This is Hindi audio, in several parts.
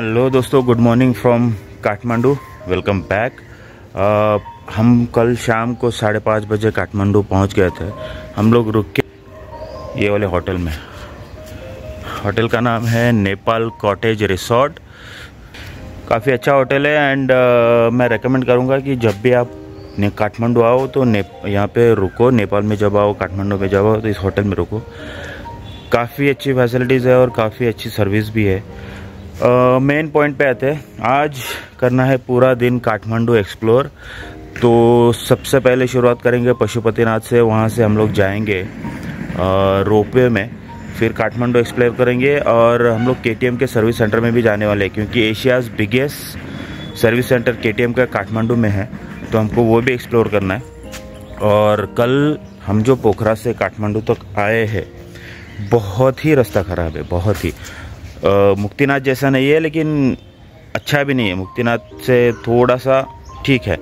हेलो दोस्तों good morning from Kathmandu. Welcome back. हम कल शाम को साढ़े पाँच बजे काठमांडू पहुँच गए थे। हम लोग रुक के ये वाले होटल में। होटल का नाम है नेपाल कॉटेज रिसोर्ट। काफ़ी अच्छा होटल है एंड uh, मैं रेकमेंड करूँगा कि जब भी आप ने काठमांडू आओ तो ने यहाँ पे रुको। नेपाल में जब आओ काठमांडू में जब आओ तो इस होटल में रुको। काफ़ी अच्छी फैसिलिटीज़ है और काफ़ी अच्छी सर्विस भी है। मेन पॉइंट पे आते हैं। आज करना है पूरा दिन काठमांडू एक्सप्लोर तो सबसे पहले शुरुआत करेंगे पशुपतिनाथ से, वहाँ से हम लोग जाएँगे रोपवे में। फिर काठमांडू एक्सप्लोर करेंगे और हम लोग के के सर्विस सेंटर में भी जाने वाले हैं, क्योंकि एशियाज़ बिगेस्ट सर्विस सेंटर के का काठमांडू में है तो हमको वो भी एक्सप्लोर करना है। और कल हम जो पोखरा से काठमांडू तक आए हैं, बहुत ही रास्ता ख़राब है, बहुत ही। मुक्तिनाथ जैसा नहीं है लेकिन अच्छा भी नहीं है। मुक्तिनाथ से थोड़ा सा ठीक है।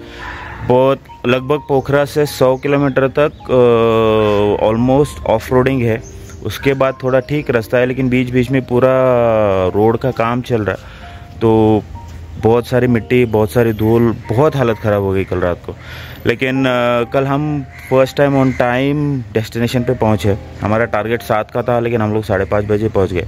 बहुत लगभग पोखरा से 100 किलोमीटर तक ऑलमोस्ट ऑफ़ रोडिंग है। उसके बाद थोड़ा ठीक रास्ता है लेकिन बीच बीच में पूरा रोड का काम चल रहा है। तो बहुत सारी मिट्टी बहुत सारी धूल बहुत हालत ख़राब हो गई कल रात को। लेकिन आ, कल हम first time on time destination पे पहुँचे। हमारा टारगेट सात का था लेकिन हम लोग साढ़े पाँच बजे पहुँच गए।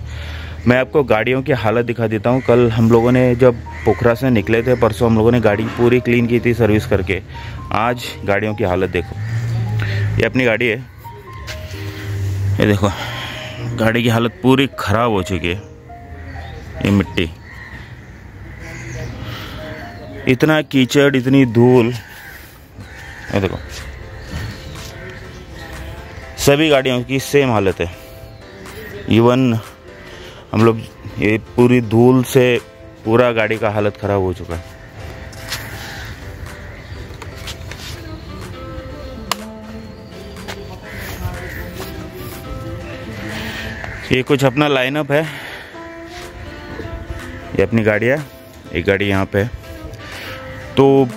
मैं आपको गाड़ियों की हालत दिखा देता हूँ। कल हम लोगों ने जब पोखरा से निकले थे, परसों हम लोगों ने गाड़ी पूरी क्लीन की थी सर्विस करके। आज गाड़ियों की हालत देखो। ये अपनी गाड़ी है। ये देखो, गाड़ी की हालत पूरी ख़राब हो चुकी है। ये मिट्टी। इतना कीचड़, इतनी धूल। ये देखो। सभी गाड़ियों की सेम हालत है। इवन हम लोग ये पूरी धूल से पूरा गाड़ी का हालत ख़राब हो चुका है। ये कुछ अपना लाइनअप है। ये अपनी गाड़ी है, एक गाड़ी यहाँ पे। तो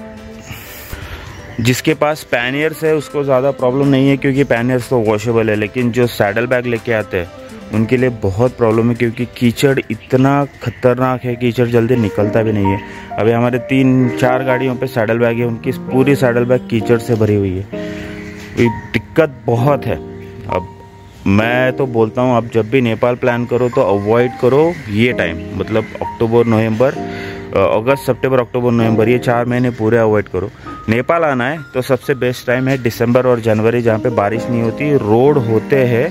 जिसके पास पैनियर्स है, उसको ज़्यादा प्रॉब्लम नहीं है, क्योंकि पैनियर्स तो वॉशेबल है, लेकिन जो सैडल बैग लेके आते हैं उनके लिए बहुत प्रॉब्लम है क्योंकि कीचड़ इतना खतरनाक है, कीचड़ जल्दी निकलता भी नहीं है। अभी हमारे तीन, चार गाड़ियों पे सैडल बैग है, उनकी पूरी सैडल बैग कीचड़ से भरी हुई है। दिक्कत बहुत है। अब मैं तो बोलता हूँ, आप जब भी नेपाल प्लान करो तो अवॉइड करो ये टाइम मतलब अक्टूबर नवंबर अगस्त सितंबर अक्टूबर नवंबर ये चार महीने पूरे अवॉइड करो। नेपाल आना है तो सबसे बेस्ट टाइम है दिसंबर और जनवरी जहाँ पे बारिश नहीं होती रोड होते हैं।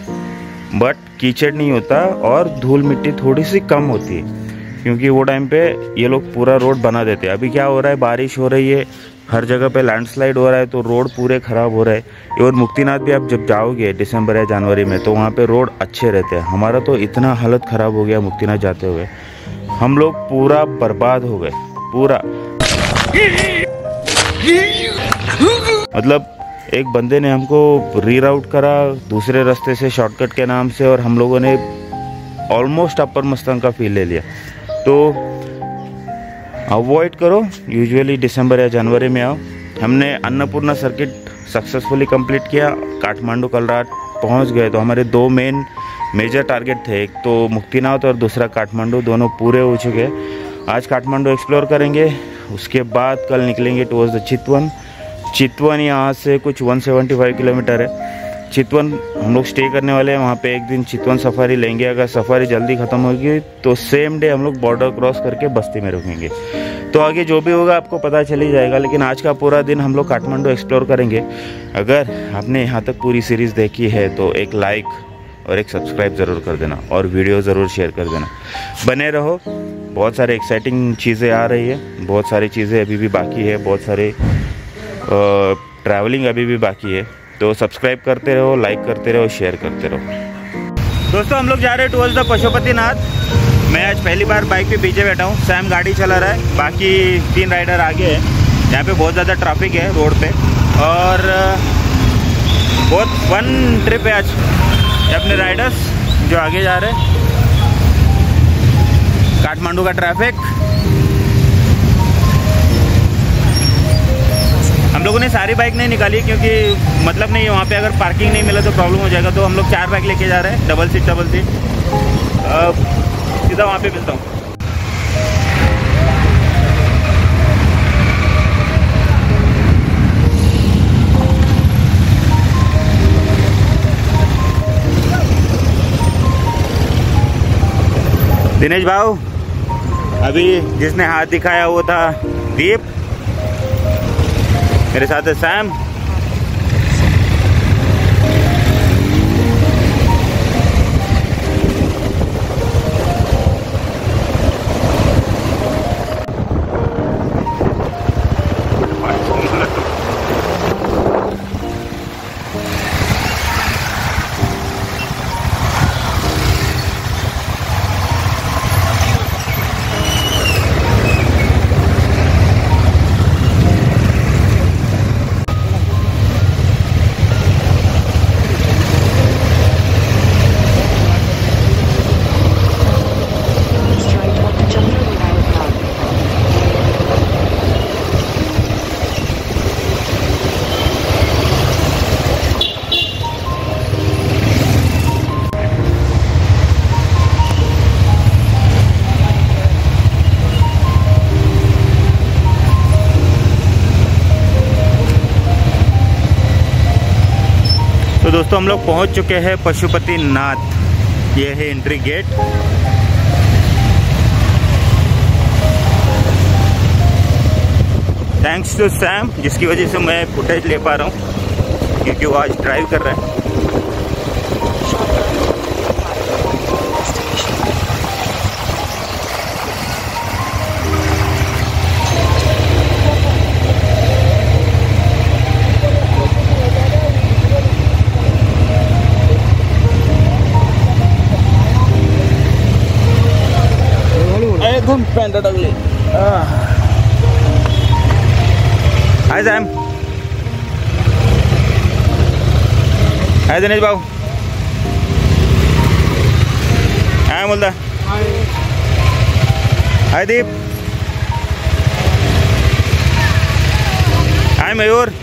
बट कीचड़ नहीं होता और धूल मिट्टी थोड़ी सी कम होती है। क्योंकि वो टाइम पे ये लोग पूरा रोड बना देते हैं। अभी क्या हो रहा है? बारिश हो रही है। हर जगह पे लैंडस्लाइड हो रहा है तो रोड पूरे ख़राब हो रहे हैं। और मुक्तिनाथ भी आप जब जाओगे दिसंबर या जनवरी में तो वहाँ पे रोड अच्छे रहते हैं। हमारा तो इतना हालत ख़राब हो गया मुक्तिनाथ जाते हुए। हम लोग पूरा बर्बाद हो गए। पूरा। मतलब एक बंदे ने हमको रीराउट करा दूसरे रास्ते से शॉर्टकट के नाम से और हम लोगों ने ऑलमोस्ट अपर मस्तंग का फील ले लिया। तो अवॉइड करो यूजुअली दिसंबर या जनवरी में आओ। हमने अन्नपूर्णा सर्किट सक्सेसफुली कंप्लीट किया। काठमांडू कल रात पहुँच गए। तो हमारे दो मेन मेजर टारगेट थे। एक तो मुक्तिनाथ और दूसरा काठमांडू। दोनों पूरे हो चुके। आज काठमांडू एक्सप्लोर करेंगे। उसके बाद कल निकलेंगे टुवर्ड्स द चितवन चितवन यहाँ से कुछ 175 किलोमीटर है। चितवन, हम लोग स्टे करने वाले हैं, वहाँ पे एक दिन चितवन सफारी लेंगे। अगर सफारी जल्दी ख़त्म होगी तो सेम डे हम लोग बॉर्डर क्रॉस करके बस्ती में रुकेंगे। तो आगे जो भी होगा, आपको पता चल ही जाएगा, लेकिन आज का पूरा दिन हम लोग काठमांडू एक्सप्लोर करेंगे। अगर आपने यहाँ तक पूरी सीरीज़ देखी है तो एक लाइक और एक सब्सक्राइब ज़रूर कर देना, और वीडियो ज़रूर शेयर कर देना। बने रहो, बहुत सारे एक्साइटिंग चीज़ें आ रही है, बहुत सारी चीज़ें अभी भी बाकी है, बहुत सारे ट्रैवलिंग अभी भी बाकी है। तो सब्सक्राइब करते रहो लाइक करते रहो शेयर करते रहो। दोस्तों, हम लोग जा रहे हैं टुवर्ड्स द पशुपतिनाथ। मैं आज पहली बार बाइक पे पीछे बैठा हूँ। सैम गाड़ी चला रहा है। बाकी तीन राइडर आगे हैं। यहाँ पे बहुत ज़्यादा ट्रैफ़िक है रोड पे। और बहुत फन ट्रिप है आज। अपने राइडर्स जो आगे जा रहे हैं। काठमांडू का ट्रैफ़िक हम लोगों ने सारी बाइक नहीं निकाली क्योंकि मतलब नहीं, वहाँ पे अगर पार्किंग नहीं मिला तो प्रॉब्लम हो जाएगा। तो हम लोग चार बाइक लेके जा रहे हैं, डबल सीट डबल सीट। अब सीधा वहाँ पे मिलता हूँ। दिनेश भाव अभी जिसने हाथ दिखाया वो था दीप। मेरे साथ है सैम। दोस्तों, हम लोग पहुँच चुके हैं पशुपति नाथ ये है entry gate thanks to Sam जिसकी वजह से मैं फुटेज ले पा रहा हूँ, क्योंकि वो आज ड्राइव कर रहा है। full panda dagli ai xem. Ai xem đi bao ai muốn ta ai deep ai mयूर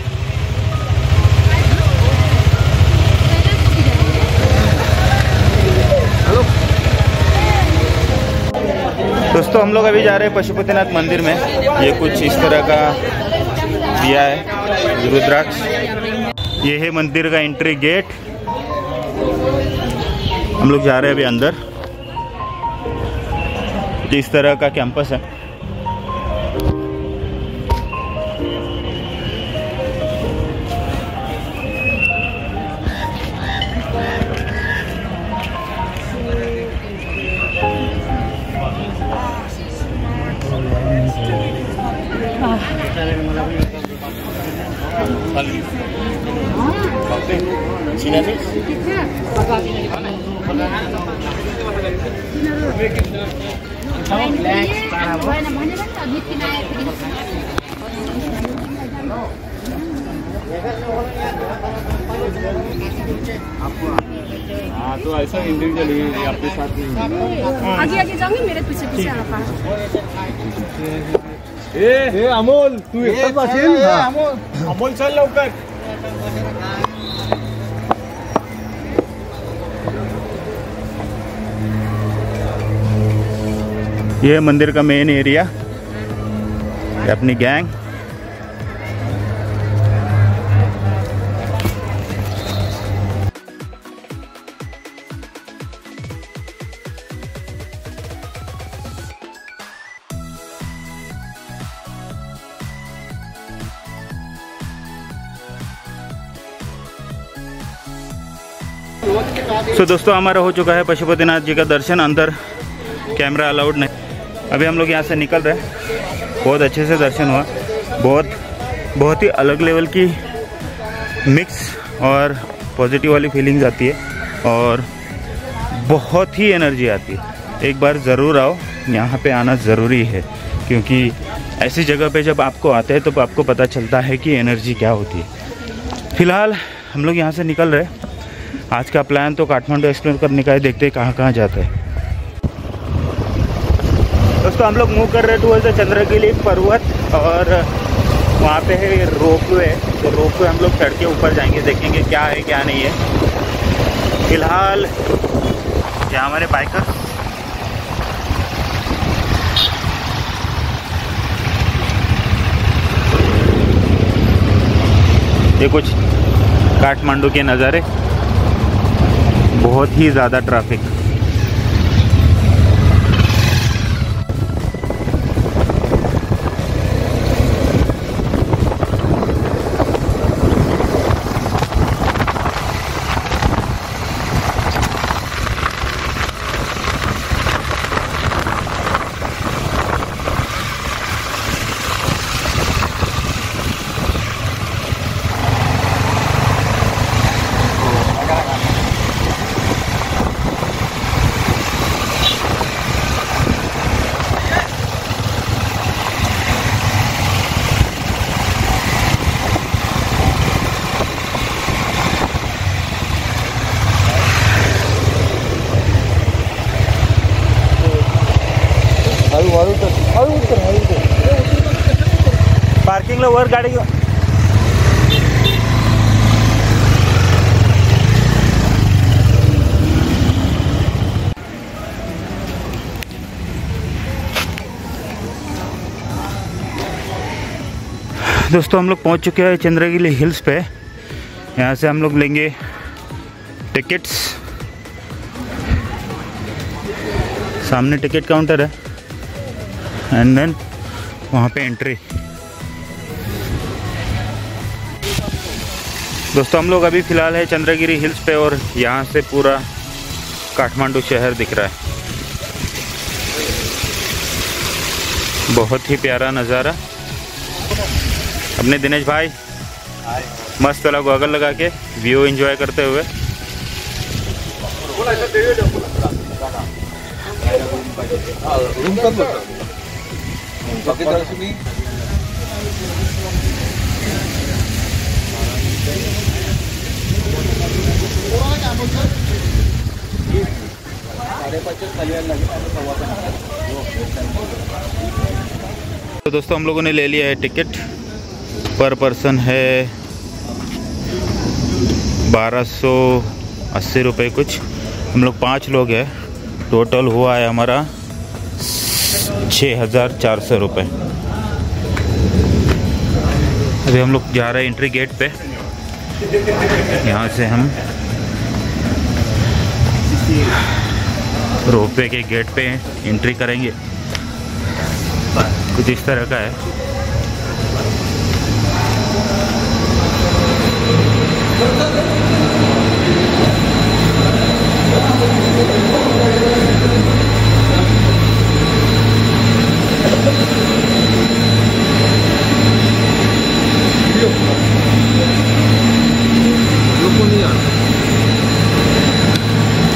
दोस्तों, हम लोग अभी जा रहे हैं पशुपतिनाथ मंदिर में। ये कुछ इस तरह का दिया है, रुद्राक्ष। ये है मंदिर का एंट्री गेट हम लोग जा रहे हैं अभी अंदर। इस तरह का कैंपस है। हाँ तो ऐसा इंडिविजुअली आपके साथ आगे आगे जाऊंगी मेरे पीछे पीछे आप। ए ए अमोल तू एकटाच असेल अमोल. अमोल चल लवकर. ये मंदिर का मेन एरिया ये अपनी गैंग सो दोस्तों, हमारा हो चुका है पशुपतिनाथ जी का दर्शन। अंदर कैमरा अलाउड नहीं। अभी हम लोग यहाँ से निकल रहे हैं। बहुत अच्छे से दर्शन हुआ। बहुत बहुत ही अलग लेवल की मिक्स और पॉजिटिव वाली फीलिंग्स आती है और बहुत ही एनर्जी आती है। एक बार ज़रूर आओ। यहाँ पे आना ज़रूरी है क्योंकि ऐसी जगह पे जब आपको आते हैं तो आपको पता चलता है कि एनर्जी क्या होती है। फ़िलहाल हम लोग यहाँ से निकल रहे आज का प्लान तो काठमांडू एक्सप्लोर करने का है। देखते हैं कहाँ कहाँ जाते हैं। दोस्तों हम लोग मूव कर रहे टूवर्ड द चंद्रगिरी पर्वत, और वहाँ पे है रोप वे तो रोप वे हम लोग चढ़ के ऊपर जाएँगे, देखेंगे क्या है, क्या नहीं है। फ़िलहाल, यहाँ हमारे बाइकर ये कुछ काठमांडू के नज़ारे। बहुत ही ज़्यादा ट्रैफ़िक वर गाड़ी दोस्तों, हम लोग पहुँच चुके हैं चंद्रगिरी हिल्स पे। यहाँ से हम लोग लेंगे टिकट्स। सामने टिकट काउंटर है। एंड देन वहाँ पे एंट्री दोस्तों, हम लोग अभी फ़िलहाल है चंद्रगिरी हिल्स पे और यहाँ से पूरा काठमांडू शहर दिख रहा है। बहुत ही प्यारा नज़ारा। अपने दिनेश भाई, मस्त वाला गॉगल लगा के व्यू एंजॉय करते हुए। तो दोस्तों, हम लोगों ने ले लिया है टिकट। पर पर्सन है बारह सौ अस्सी रुपये कुछ। हम लोग पाँच लोग हैं। टोटल हुआ है हमारा छः हज़ार चार सौ रुपये अभी हम लोग जा रहे हैं एंट्री गेट पे। यहाँ से हम रोपवे के गेट पे एंट्री करेंगे। कुछ इस तरह का है।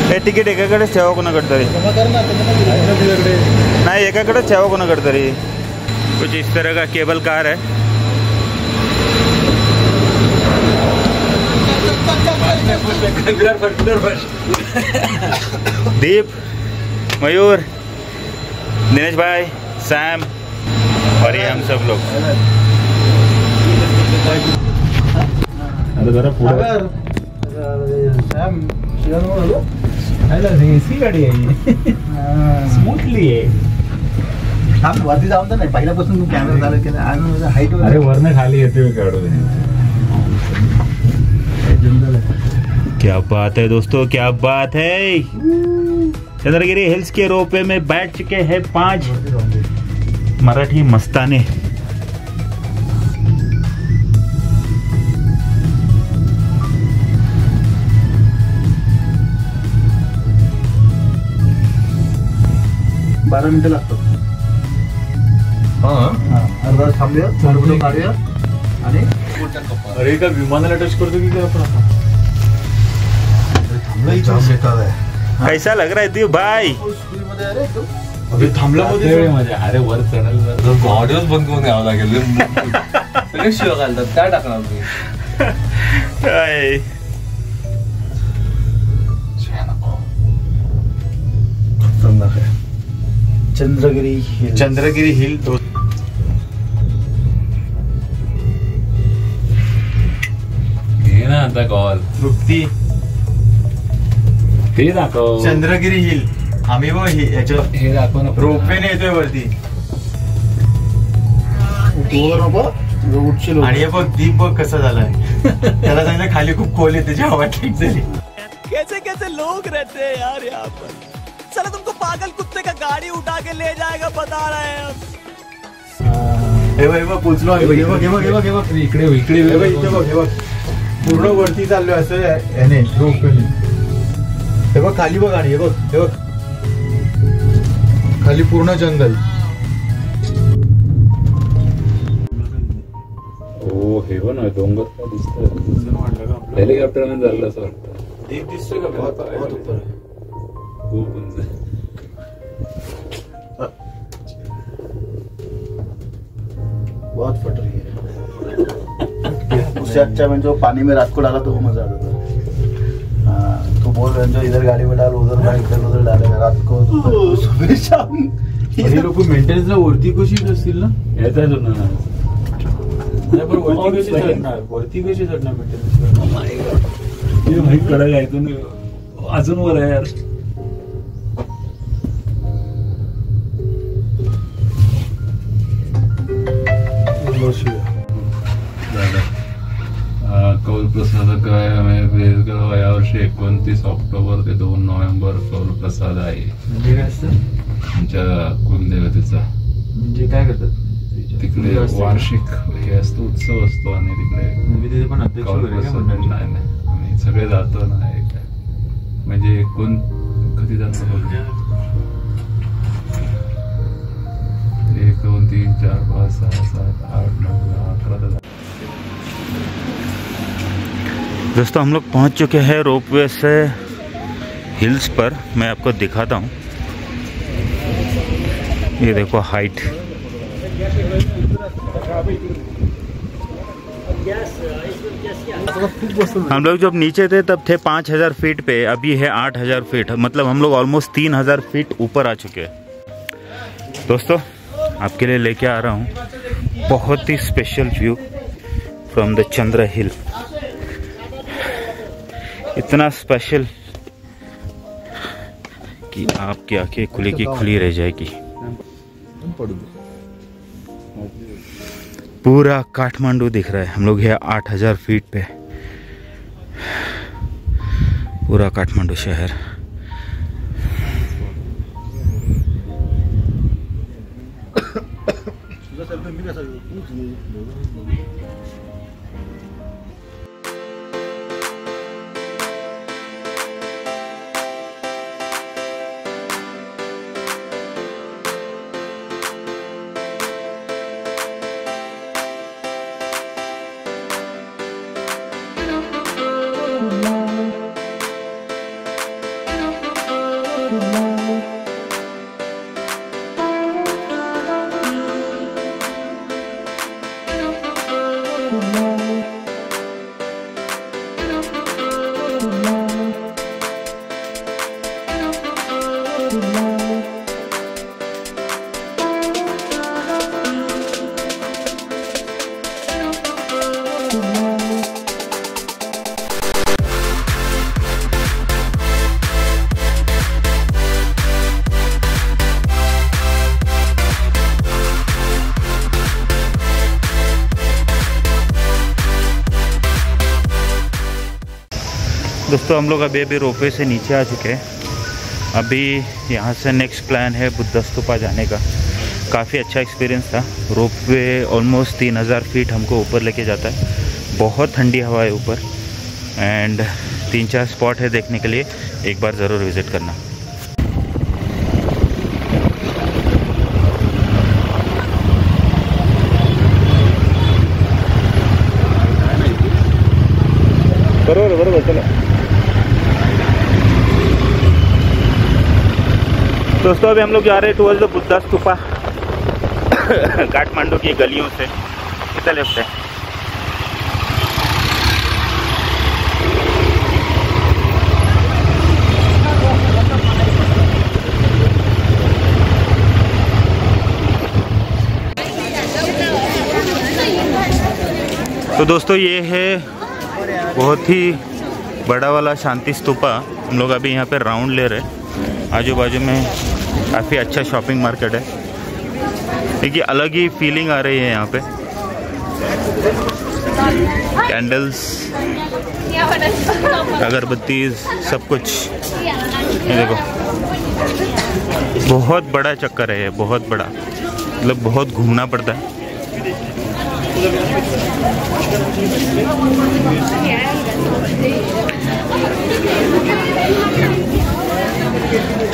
हे तिकीट एकाकडेच ठेवा कोणाकडे तरी. नाही एकाकडेच ठेवा कोणाकडे तरी. कुछ इस तरह का केबल कार है। दीप मयूर दिनेश भाई सैम और ये हम सब लोग। एसी गाडी आहे स्मूथली आहे थांब वरती जाऊन तर नाही पहिल्यापासून तू कॅमेरा चालू केला आणि हाईट अरे वरनं खाली येते काढू क्या बात है दोस्तों क्या बात है? चंद्रगिरी हिल्स के रोपवे में बैठ चुके हैं पाँच मराठी मस्ताने। बारा मिनिटं लागतात अर्धा थांबूया काढूया आणि अरे का विमानाला टच करतो की काय आपण आता? थांबलं कैसा लग रहा है दीप भाई? अरे थांबला मध्ये अरे वर चढायला ऑडिओच बंद करून यावं लागेल सगळे शिव घालतात. काय टाकणार हाय. खतरनाक आहे. चंद्रगिरी हिल चंद्रगिरी हिल तो घे ना आता कॉल तृप्ती ते दाखव. चंद्रगिरी हिल. आम्ही बघ हे- याच्या हे दाखव ना रोपवेने येतोय वरती. नको. उठशील आणि हे बघ दीप बघ कसा झालाय. त्याला सांगितलं खाली खूप खोल आहे त्याची हवा ठीक झाली कैसे कैसे लोग रहते हैं यार यहाँ पर। चलो तुमको पागल कुत्ते का गाड़ी उठा के ले जाएगा बता रहे हैं हम हे हे हे हे हे हे हे हे पूर्ण वरती चाललोय असं हे बघ खाली बघ आणि हे बघ हे बघ खाली पूर्ण जंगल हो हे बघ ना डोंगर काय दिसतंय हेलिकॉप्टरने चाललं असं वाटतं का बहुत बहुत ऊपर है खूप उंच बहुत फट रही है। उससे अच्छा मैं जो पानी में रात को डाला तो वो मजा आता था। तो बोल रहे जो इधर गाड़ी में डाल उधर डाल इधर उधर डालेगा रात को सुबह शाम। हे लोक मेंटेनन्सला वरती कशी असतील ना येत आहे ना। पण वरती कशी चढणार वरती कशी चढणार हे करायला ऐकून अजून वर आहे यार। प्रसाद काय यावर्षी एकोणतीस ऑक्टोबर ते दोन नोव्हेंबर कौल प्रसाद आहे. म्हणजे काय असतं? आमच्या कुलदेवतेचा. म्हणजे काय करतात? तिकडे वार्षिक हे असतो उत्सव असतो आणि तिकडे म्हणजे पण? नाही नाही. आम्ही सगळे जातो ना म्हणजे एकूण कधी जातो एक दोन तीन चार पाच सहा सात आठ नऊ दहा अकरा दोस्तों, हम लोग पहुँच चुके हैं रोपवे से हिल्स पर। मैं आपको दिखाता हूँ। ये देखो हाइट। हम लोग जब नीचे थे, तब थे पाँच हज़ार फीट पे, अभी है आठ हज़ार फीट। मतलब हम लोग ऑलमोस्ट तीन हज़ार फीट ऊपर आ चुके हैं। दोस्तों, आपके लिए लेके आ रहा हूँ। बहुत ही special view from the Chandra hill इतना स्पेशल कि आपकी आँखें खुली की खुली रह जाएगी पूरा काठमांडू दिख रहा है हम लोग है आठ हज़ार फीट पे पूरा काठमांडू शहर दोस्तों, हम लोग अभी अभी रोपवे से नीचे आ चुके हैं। अभी यहाँ से नेक्स्ट प्लान है बुद्ध स्तूपा जाने का। काफ़ी अच्छा एक्सपीरियंस था। रोपवे ऑलमोस्ट तीन हज़ार फीट हमको ऊपर लेके जाता है। बहुत ठंडी हवा है ऊपर। एंड तीन चार स्पॉट है देखने के लिए। एक बार ज़रूर विज़िट करना। बरोबर बरोबर, चलो। दोस्तों, अभी हम लोग जा रहे हैं टुवर्ड्स द बुद्धा स्तूपा काठमांडू की गलियों से, इधर लेफ़्ट है। तो दोस्तों, ये है बहुत ही बड़ा वाला शांति स्तूपा। हम लोग अभी यहाँ पे राउंड ले रहे हैं। आजू बाजू में काफ़ी अच्छा शॉपिंग मार्केट है। देखिए, अलग ही फीलिंग आ रही है यहाँ पे। कैंडल्स अगरबत्ती सब कुछ। ये देखो। बहुत बड़ा चक्कर है ये, बहुत बड़ा। मतलब बहुत घूमना पड़ता है।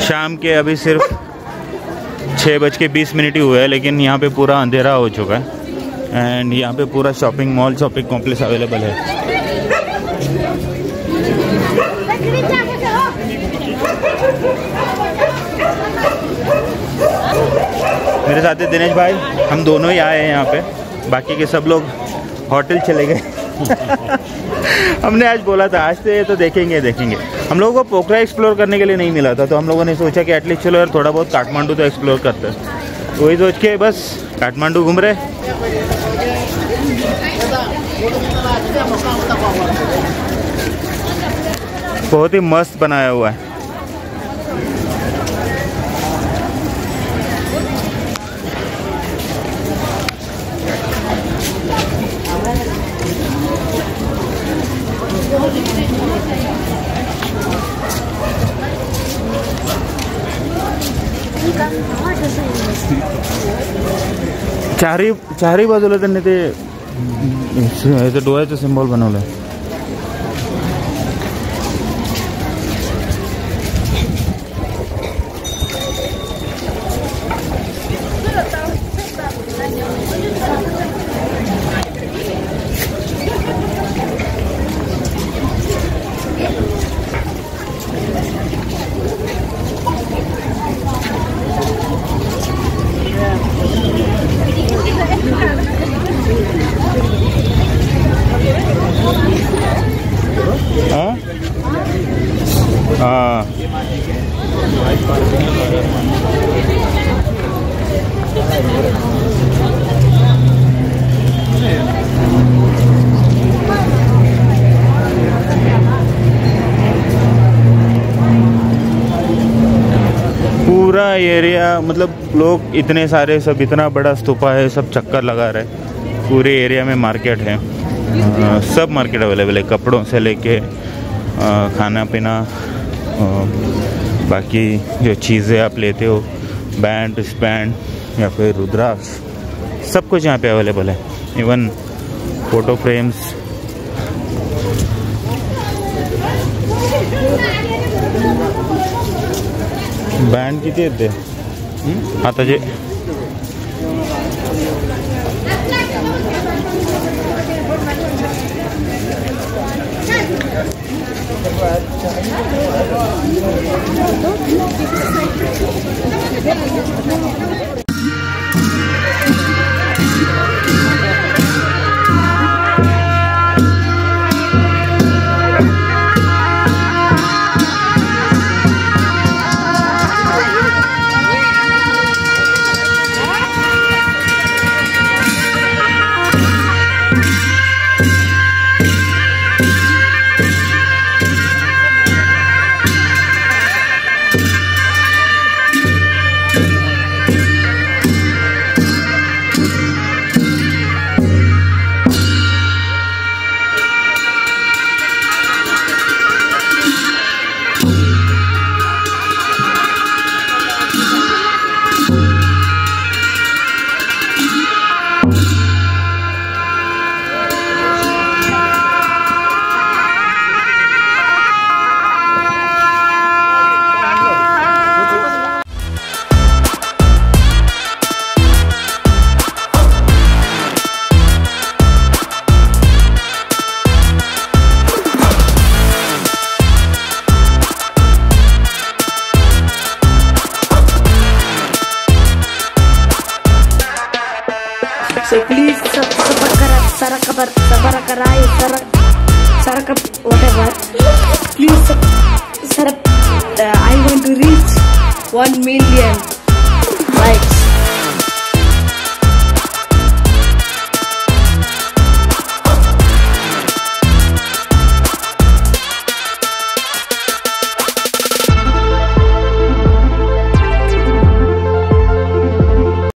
शाम के अभी सिर्फ़ छः बज के बीस मिनट ही हुए हैं, लेकिन यहाँ पे पूरा अंधेरा हो चुका है। एंड यहाँ पे पूरा shopping mall shopping complex available है। मेरे साथ है दिनेश भाई, हम दोनों ही आए हैं यहाँ पे। बाकी के सब लोग होटल चले गए। हमने आज बोला था, आज से तो देखेंगे देखेंगे। हम लोगों को पोखरा एक्सप्लोर करने के लिए नहीं मिला था तो हम लोगों ने सोचा कि एटलीस्ट चलो यार, थोड़ा बहुत काठमांडू तो एक्सप्लोर करते वही सोच के बस काठमांडू घूम रहे। बहुत ही मस्त बनाया हुआ है। चारही चारही बाजूला त्यांनी ते ह्याचं डोळ्याचं सिम्बॉल बनवलंय. लोग इतने सारे सब इतना बड़ा स्तूपा है सब चक्कर लगा रहे पूरे एरिया में मार्केट है। अ, सब मार्केट अवेलेबल है कपड़ों से लेके खाना पीना बाकी जो चीज़ें आप लेते हो बैंड स्पैंड या फिर रुद्राक्ष सब कुछ यहाँ पे अवेलेबल है। इवन फ़ोटो फ्रेम्स बैंड किती आहेत ते आता जे